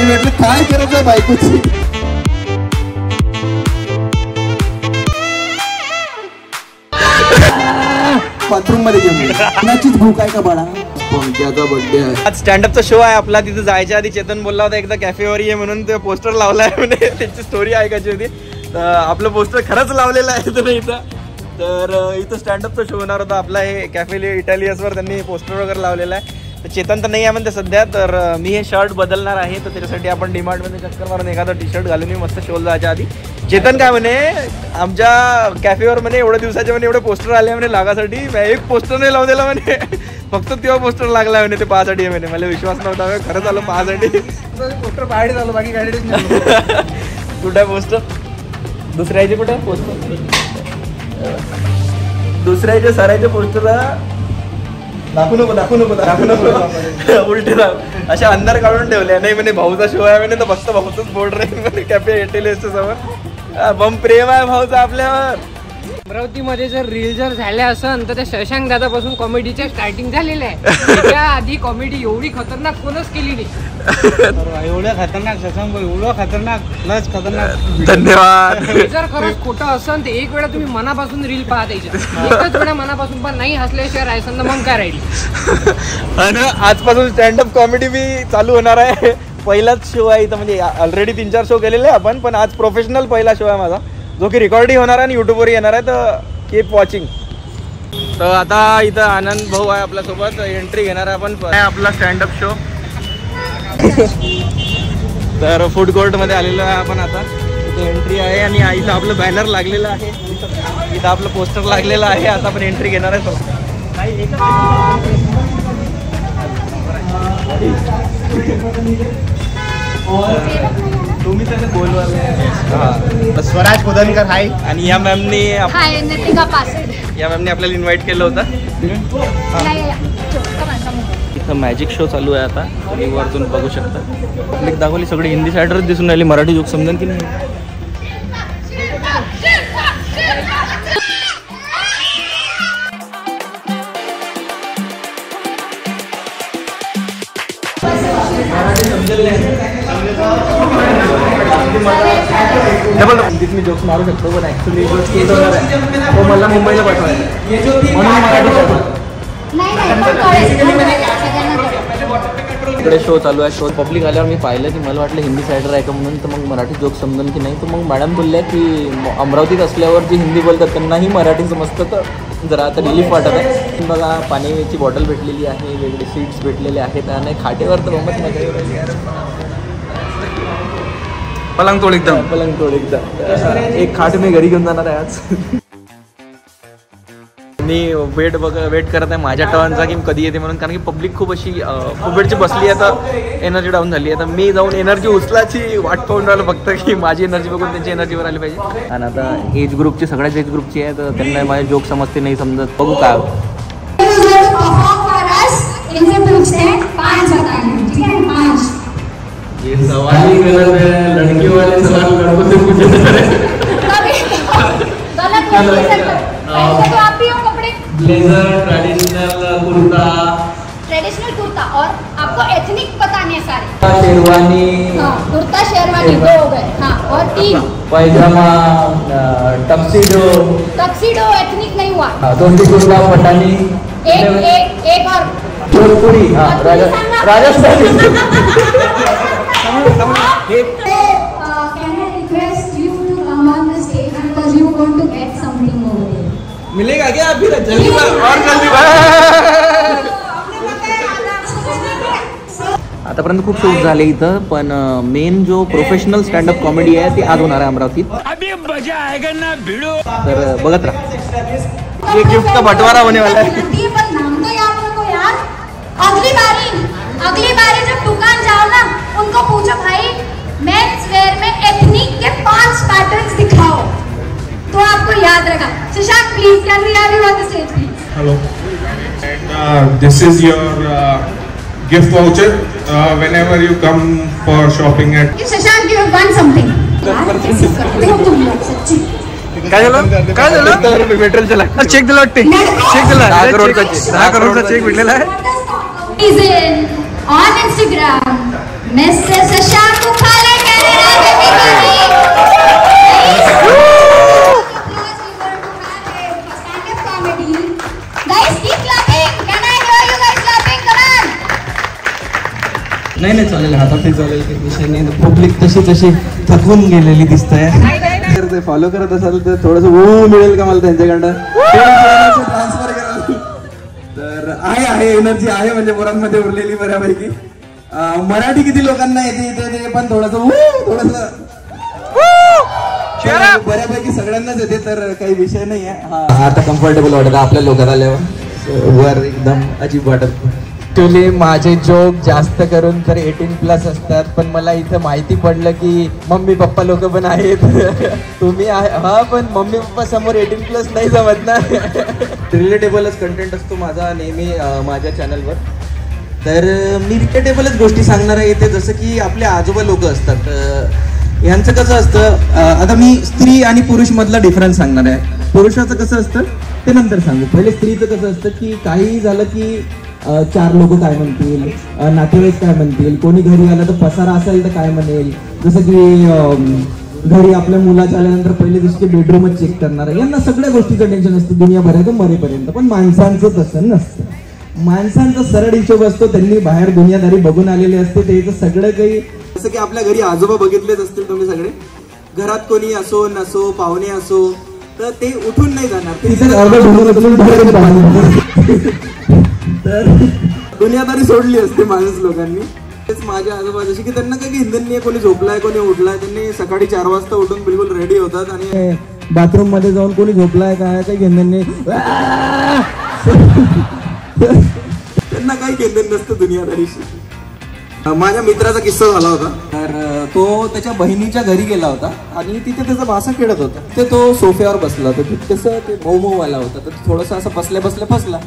मी म्हटलं काय करायचं बायकोची? बाथरूममध्ये घेऊन गेले. कोणाचीच भूक आहे का बाळा? पंक्याचा बर्थडे आहे. आज स्टँडअपचा शो आहे आपला तिथे जायच्या आधी चेतन बोलला होता एकदा कॅफेवर ये म्हणून ते पोस्टर लावला आहे म्हणे. त्याची स्टोरी ऐकायची होती. तर आपलं पोस्टर खरंच लावलेलं आहे तर इथं. तर इथं स्टँडअपचा शो होणार होता. आपला हे कॅफे इटालियसवर त्यांनी पोस्टर वगैरे लावलेलं आहे. तर चेतन तर नाही आहे म्हणते सध्या तर मी हे शर्ट बदलणार आहे तर त्याच्यासाठी आपण डिमांडमध्ये चक्कर मारून एखादा टी शर्ट घालून मी मस्त शोल जायच्या आधी. चेतन काय म्हणे आमच्या कॅफेवर म्हणे एवढ्या दिवसाचे म्हणे एवढे पोस्टर आले म्हणे लागासाठी एक पोस्टर नाही लावून दिला म्हणे. फक्त तेव्हा पोस्टर लागला म्हणे ते पाहासाठी म्हणे. मला विश्वास नव्हता खरंच आलो पाहासाठी. पोस्टर बाहेर झालो बाकी गाडीच कुठे पोस्टर दुसऱ्याचे कुठे पोस्टर दुसऱ्याचे सरायचे पोस्टर दाखवू नको दाखवू नको दाखवू नको. उलटे दाख असे अंधार काढून ठेवले. नाही म्हणे भाऊचा शो आहे म्हणे तर फक्त भाऊचाच बोर्ड रे. म्हणे कॅफे एटेलियसच्या समोर. बम प्रेम आहे भाऊचा आपल्यावर. अमरावतीमध्ये जर रील जर झाल्या असन तर त्या शशांक दादापासून कॉमेडीच्या स्टार्टिंग झालेल्या आहे. त्याच्या आधी कॉमेडी एवढी खतरनाक कोणच केली नाही. एवढं खतरनाक शशांक भाई एवढं खतरनाक प्लस खतरनाक. धन्यवाद. हे जर खरंच खोटं असन तर एक वेळा तुम्ही मनापासून रील पाहा त्याच्या एकच वेळा मनापासून पण नाही हसल्याशिवाय राहायचं तर मग काय राहील? आणि आजपासून स्टँडअप कॉमेडी बी चालू होणार आहे. पहिलाच शो आहे इथं म्हणजे ऑलरेडी तीन चार शो केलेले आहे आपण पण आज प्रोफेशनल पहिला शो आहे माझा. जो की रेकॉर्डिंग होणार आहे आणि युट्यूबवर येणार आहे तर कीप वॉचिंग तर आता इथं आनंद भाऊ आहे आपल्यासोबत एंट्री घेणार आहे आपण. आहे आपला स्टँडअप शो तर फूड कोर्टमध्ये आलेलो आहे आपण आता. इथे एंट्री आहे आणि इथं आपलं बॅनर लागलेलं आहे. इथं आपलं पोस्टर लागलेलं आहे. आता आपण एंट्री घेणार आहे तुम्ही त्याने बोलवाल स्वराज कोदनकर हाय आणि या मॅमनी हाय नतिका पासड या मॅमने आपल्याला इन्व्हाइट केलं होतं. इथं मॅजिक शो चालू आहे आता. तुम्ही वरतून बघू शकता. क्लिक दाखवली सगळी हिंदी साईडरच दिसून राहिली. मराठी जोक समजेल की नाही? डबल हिंदीत मी जोक्स मारू शकतो पण ऍक्च्युली तो मला मुंबईला पाठवायचा. म्हणून मराठी. इकडे शो चालू आहे. शो पब्लिक आल्यावर मी पाहिलं की मला वाटलं हिंदी सायडर आहे का म्हणून तर मग मराठी जोक समजून की नाही. तर मग मॅडम बोलल्या की म- अमरावतीत असल्यावर जे हिंदी बोलतात त्यांनाही मराठी समजतं तर जरा आता रिलीफ वाटत आहे. बघा पाण्याची बॉटल भेटलेली आहे वेगळे सीट्स भेटलेले आहेत. आणि खाटेवर तर मग मजा. पलंग तोड एकदम. पलंग तोड एकदा एक खाट मी घरी घेऊन जाणार आहे आज. मी वेट बघ वेट करत आहे माझ्या टर्नचा की कधी येते म्हणून. कारण की पब्लिक खूप अशी खूप वेळची बसली आहे तर एनर्जी डाऊन झाली आहे. तर मी जाऊन एनर्जी उचलाची वाट पाहून राहिलो फक्त की माझी एनर्जी बघून त्यांची एनर्जीवर आली पाहिजे. आणि आता एज ग्रुपची सगळ्याच एज ग्रुपची आहे तर त्यांना माझे जोक समजते नाही समजत. बघू काय परफॉर्म कर us. इनसे पूछते हैं पांच बताने ठीक है पांच. ये सवाल ही गलत है लड़की वाले सवाल लड़कों से पूछे तो ही हो? Blazer traditional kurta. Traditional kurta और आपको एथनिक बताने हैं सारे। शेरवानी। हाँ कुर्ता शेरवानी दो हो गए। हाँ और तीन। पैजामा टक्सिडो टक्सीडो एथनिक नहीं हुआ। धोती कुर्ता पठाणी एक एक एक और। जोधपुरी हाँ राजस्थानी। मिलेगा क्या आप तो? जल्दी और जल्दी आतापर्यंत खूप शोध झाले इथं पण मेन जो प्रोफेशनल स्टँडअप कॉमेडी आहे ते आज होणार आहे अमरावतीत. तर बघत राहा. ये गिफ्ट का बंटवारा होने वाला है। अगली बारी अगली बारी जब दुकान जाओ ना उनको पूछो भाई मेंस वेयर में एथनिक के पाँच पैटर्न्स दिखाओ। तो आपको याद रहेगा Shashank please can we have you on the stage please Hello. And uh, this is your uh, gift voucher uh, whenever you come for shopping at Shashank you have won something. देखो तुम लोग सच्ची काय झालं काय झालं material चला। Check दिला वाटते चेक दिला। दहा करोडचा. दहा करोडचा चेक भेटलेला आहे is in Mr. Sasha Kukhale, नाही नाही चालेल. हातातही चालेल काही विषय नाही. पब्लिक तशी तशी थकून गेलेली दिसत आहे फॉलो करत असाल तर थोडस ओ मिळेल का मला त्यांच्याकडनं? ट्रान्सफर करा. तर आहे आहे एनर्जी आहे म्हणजे मुलांमध्ये उरलेली बऱ्यापैकी. मराठी किती लोकांना येते इथे ते पण थोडस थोडस. बऱ्यापैकी सगळ्यांनाच येते तर काही विषय नाही आहे. आता कम्फर्टेबल वाटत आपल्या लोकात आल्यावर. वर एकदम अजीब वाटत. ऍक्च्युली माझे जोक जास्त करून तर एटीन प्लस असतात पण मला इथं माहिती पडलं की मम्मी पप्पा लोक पण आहेत. तुम्ही आहे हा पण मम्मी पप्पा समोर एटीन प्लस नाही जमत ना. रिलेटेबलच कंटेंट असतो माझा नेहमी माझ्या चॅनलवर तर मी रिलेटेबलच गोष्टी सांगणार आहे येते जसं की आपले आजोबा लोक असतात. यांचं कसं असतं आता मी स्त्री आणि पुरुष मधला डिफरन्स सांगणार आहे. पुरुषाचं कसं असतं ते नंतर सांगू. पहिले स्त्रीचं कसं असतं की काही झालं की चार लोक काय म्हणतील नातेवाईक काय म्हणतील कोणी घरी आलं तर पसारा असेल तर काय म्हणेल. जसं की घरी आपल्या मुलाच्या आल्यानंतर पहिले दिवशी बेडरूमच चेक करणार आहे. यांना सगळ्या गोष्टीचं टेन्शन असतं दुनियाभरात मरेपर्यंत. पण माणसांचं तसं नसतं. माणसांचा सरळ हिशोब असतो त्यांनी बाहेर दुनियादारी बघून आलेले असते त्याचं सगळं काही जसं की आपल्या घरी आजोबा बघितलेच असतील तुम्ही सगळे. घरात कोणी असो नसो पाहुणे असो तर ते उठून नाही जाणार. तर दुनियादारी सोडली असते माणूस लोकांनी. तेच माझ्या आजोबा जसे की त्यांना काही इंधन नाही कोणी झोपलाय कोणी उठलाय त्यांनी सकाळी चार वाजता उठून बिलकुल रेडी होतात आणि बाथरूममध्ये जाऊन कोणी झोपलाय काय काही घेणं नाही त्यांना काही केंद्र नसतं दुनियादारीशी. माझ्या मित्राचा किस्सा झाला होता. तर तो त्याच्या बहिणीच्या घरी गेला होता आणि तिथे त्याचा भासा खेळत होता. ते तो सोफ्यावर बसला होता. कसं ते मऊ मऊ आला होता. तर थोडस असं बसल्या बसल्या फसला.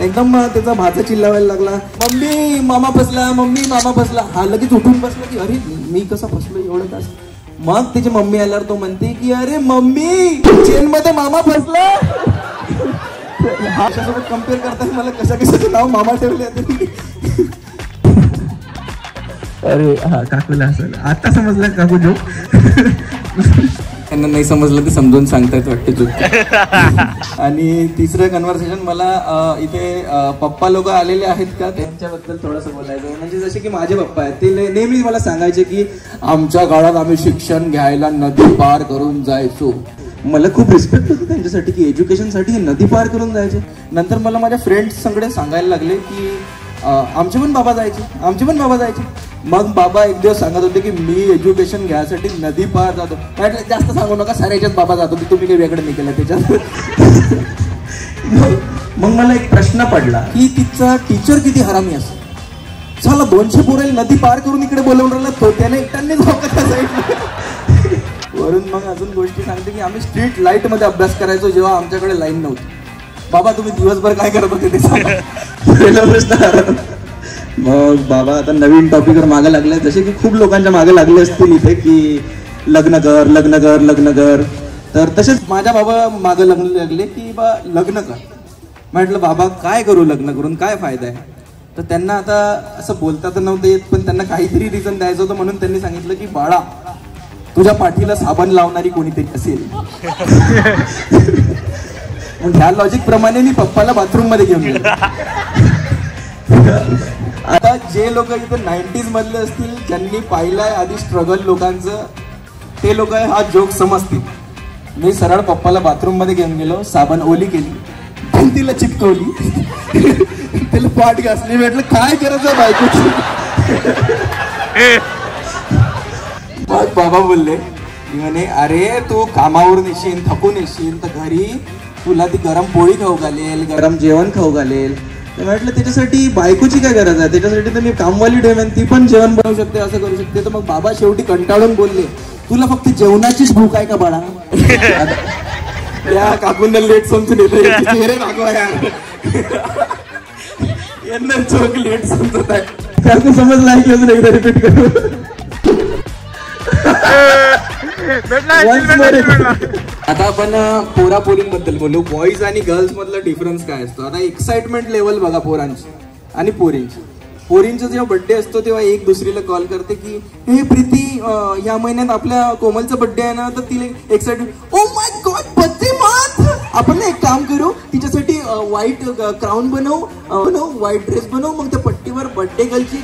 एकदम त्याचा भाचा चिल्लावायला लागला. मम्मी मामा फसला मम्मी मामा फसला. हा लगेच उठून बसला की अरे मी कसा फसलो एवढं तास मग त्याची मम्मी आल्यावर तो म्हणते की अरे मम्मी चेन मध्ये मामा फसला. हा कंपेअर करताना मला कशा कशाचं नाव मामा ठेवले अरे हा काकूला आता समजलं काकू जो त्यांना नाही समजलं ते समजून सांगतायत वाटते चूक आणि तिसरं कन्व्हर्सेशन मला इथे पप्पा लोक आलेले आहेत का? त्यांच्याबद्दल थोडंसं बोलायचं. म्हणजे जसे की माझे पप्पा आहेत ते नेहमी मला सांगायचे की आमच्या काळात आम्ही शिक्षण घ्यायला नदी पार करून जायचो. मला खूप रिस्पेक्ट होतं त्यांच्यासाठी की एज्युकेशनसाठी नदी पार करून जायचे. नंतर मला माझ्या फ्रेंड्स सगळे सांगायला लागले की आमचे पण बाबा जायचे आमचे पण बाबा जायचे. मग बाबा एक दिवस सांगत होते की मी एज्युकेशन घ्यायसाठी नदी पार जातो. म्हटलं जास्त सांगू नका सारे याच्यात बाबा जातो की तुम्ही काही वेगळं नाही केलं त्याच्यात. मग- मग मला एक प्रश्न पडला की तिचा टीचर किती हरामी असतो? चला दोनशे पोरेल नदी पार करून इकडे बोलवून राहिला तो त्याने एकट्याने वरून मग अजून गोष्टी सांगते की आम्ही स्ट्रीट लाइटमध्ये अभ्यास करायचो जेव्हा आमच्याकडे लाईन नव्हती. बाबा तुम्ही दिवसभर काय करत होते ते सांगा. पहिला प्रश्न मग बाबा आता नवीन टॉपिकवर मागे लागले. जसे की खूप लोकांच्या मागे लागले असतील इथे की लग्न कर लग्न कर लग्न कर. तर तसेच माझ्या बाबा मागे लग्न लागले की बा लग्न कर. म्हटलं बाबा काय करू लग्न करून? काय फायदा आहे? तर त्यांना आता असं बोलता तर नव्हतं येत पण त्यांना काहीतरी रिझन द्यायचं होतं म्हणून त्यांनी सांगितलं की बाळा तुझ्या पाठीला साबण लावणारी कोणीतरी असेल. मग ह्या लॉजिक प्रमाणे मी पप्पाला बाथरूममध्ये घेऊन गेलो. आता जे लोक इथे नाईन्टीज मधले असतील ज्यांनी पाहिलाय आधी स्ट्रगल लोकांचं ते लोक हा जोक समजतील. मी सरळ पप्पाला बाथरूममध्ये घेऊन गेलो साबण ओली केली. भिंतीला चिपकवली. त्याला पाठ घासली. भेटलं काय करायचं बायकोची? मग बाबा बोलले. म्हणे अरे तू कामावरून येशील थकून येशील तर घरी तुला ती गरम पोळी खाऊ घालेल गरम जेवण खाऊ घालेल. तर म्हटलं त्याच्यासाठी बायकोची काय गरज आहे? त्याच्यासाठी तर मी कामवाली ठेवेन ती पण जेवण बनवू शकते असं करू शकते. तर मग बाबा शेवटी कंटाळून बोलले तुला फक्त जेवणाचीच भूक आहे का बाळा? त्या काकूंना लेट समजून येते चेहरे दाखवा यार. यांना चोक लेट समजत आहे. काकू समजला की अजून एकदा रिपीट करू. आता आपण पोरा पोरींबद्दल बोलू. बॉईज आणि गर्ल्स मधला डिफरन्स काय असतो? आता एक्साइटमेंट लेवल बघा पोरांची आणि पोरींची. पोरींचा जेव्हा बर्थडे असतो तेव्हा एक दुसरीला कॉल करते की हे प्रीती या महिन्यात आपल्या कोमलचा बर्थडे आहे ना? तर तिला excitement oh my god birthday मात आपण ना एक काम करू तिच्यासाठी व्हाईट क्राऊन बनव बनव व्हाईट ड्रेस बनव मग त्या पट्टीवर बर्थडे गर्लची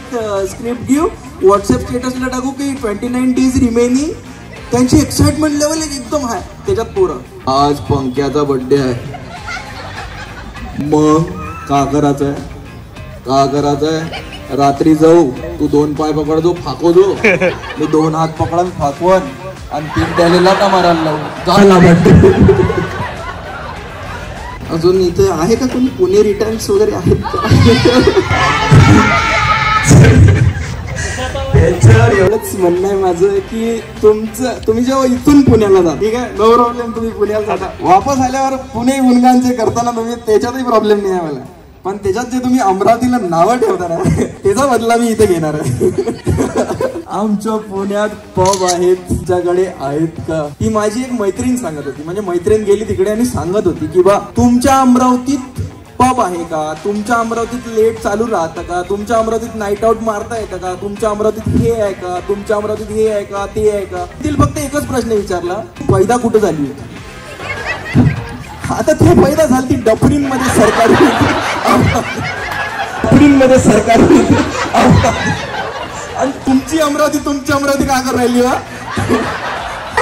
स्क्रिप्ट घेऊ. व्हॉट्सअप स्टेटसला टाकू की ट्वेंटी नाईन डेज रिमेनिंग त्यांची एक्साइटमेंट लेवल एकदम हाय त्याच्यात पोरं. आज पंक्याचा बर्थडे आहे. मग का करायचं आहे का करायचं आहे रात्री जाऊ. तू दोन पाय पकडतो फाको जो मी दोन हात पकडून फाकवन. आणि तीन त्याला लाटा मारायला लावू. झाला बर्थडे अजून इथे आहे का कोणी? पुणे रिटर्न्स वगैरे आहेत त्याच्यावर एवढंच म्हणणं आहे माझं की तुमचं तुम्ही जेव्हा इथून पुण्याला जा ठीक आहे नो प्रॉब्लेम तुम्ही पुण्याला जाता. वापस आल्यावर पुणे गुणगानचे करताना तुम्ही त्याच्यातही प्रॉब्लेम नाही आहे मला. पण त्याच्यात जे तुम्ही अमरावतीला नावं ठेवता ना त्याचा बदला मी इथे घेणार आहे. आमच्या पुण्यात पब आहेत तुमच्याकडे आहेत का? ती माझी एक मैत्रीण सांगत होती. म्हणजे मैत्रीण गेली तिकडे आणि सांगत होती की बा तुमच्या अमरावतीत पब आहे का? तुमच्या अमरावतीत लेट चालू राहतं का? तुमच्या अमरावतीत नाईट आउट मारता येतं का? तुमच्या अमरावतीत हे आहे का? तुमच्या अमरावतीत हे आहे का? ते आहे का? तिथील फक्त एकच प्रश्न विचारला पैदा कुठं झाली होती? आता ते पैदा झाली ती डफरींमध्ये सरकारी डफरींमध्ये सरकारी. आणि तुमची अमरावती तुमची अमरावती का कर राहिली वा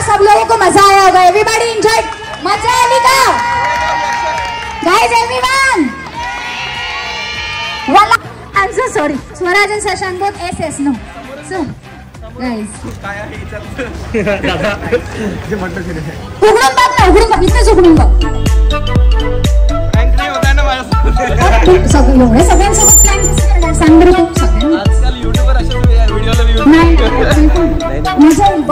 सब लोगों को मजा आया होगा. एवरीबॉडी एंजॉय मजा आली का? गाइस एवरीवन वाला I am so sorry Swaraj and Shashank both S S no so guys उघडून बघ ना उघडून बघ. इथेच उघडून बघ. Prank नाही होत आहे ना सगळ्यांसोबत प्लॅन